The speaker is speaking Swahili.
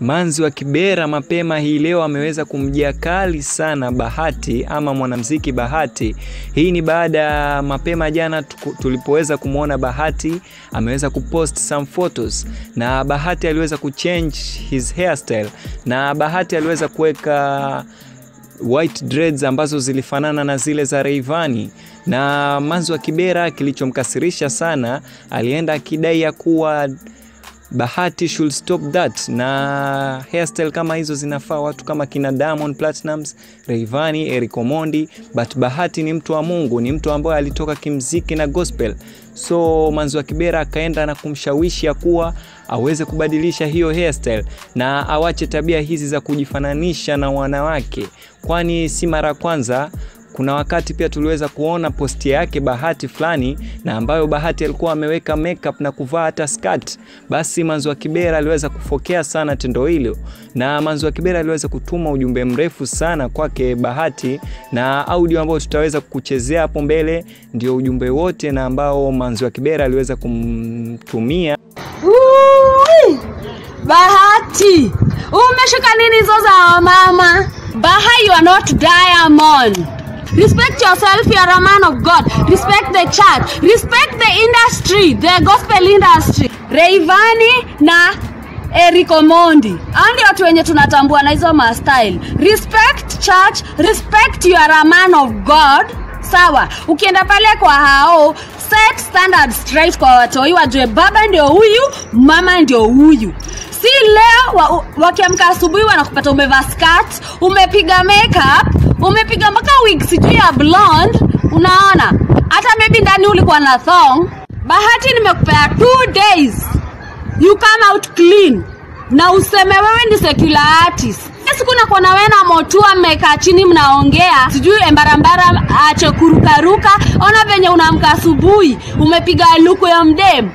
Manzi wa Kibera mapema hii leo ameweza kumjia kali sana Bahati ama mwanamziki Bahati. Hii ni baada ya mapema jana tulipoweza kumwona Bahati ameweza kupost some photos. Na Bahati aliweza kuchange his hairstyle. Na Bahati aliweza kuweka white dreads ambazo zilifanana na zile za Rayvanny. Na Manzi wa Kibera kilichomkasirisha sana alienda akidai ya kuwa Bahati should stop that. Na hairstyle kama hizo zinafaa watu kama kina Diamond Platnumz, Rayvanny, Eric Omondi, but Bahati ni mtu wa Mungu, ni mtu ambaye alitoka kimziki na gospel. So Manzi wa Kibera akaenda na kumshawishi ya kuwa aweze kubadilisha hiyo hairstyle na awache tabia hizi za kujifananisha na wanawake, kwani si mara kwanza kuna wakati pia tuliweza kuona posti yake Bahati fulani na ambayo Bahati alikuwa ameweka makeup na kuvaa hata skirt. Basi Manzi wa Kibera aliweza kufokea sana tendo hilo, na Manzi wa Kibera aliweza kutuma ujumbe mrefu sana kwake Bahati, na audio ambayo tutaweza kukuchezea hapo mbele ndio ujumbe wote na ambao Manzi wa Kibera aliweza kumtumia. Bahati, umeshika nini hizo za wamama? Baha, you are not Diamond. Respect yourself, you are a man of God. Respect the church. Respect the industry, the gospel industry. Reivani na Eric Omondi. Hao ndio watu wenye tunatambua na hizo ma style. Respect church, respect you are a man of God. Sawa, ukienda pale kwa hao set standard straight kwa watoi wajue baba ndio huyu, mama ndio huyu. Leo wa, wakiamka asubuhi wanakupata umevaa skirt, umepiga makeup, umepiga mpaka wig sijui ya blonde, unaona? Hata maybe ndani ulikuwa na thong. Bahati nimekupea two days. You come out clean. Na useme wewe ni secular artist. Siku na wewe na mmekaa chini mnaongea. Sijui embarambara ache kurukaruka. Ona venye unaamka asubuhi umepiga luku ya mdem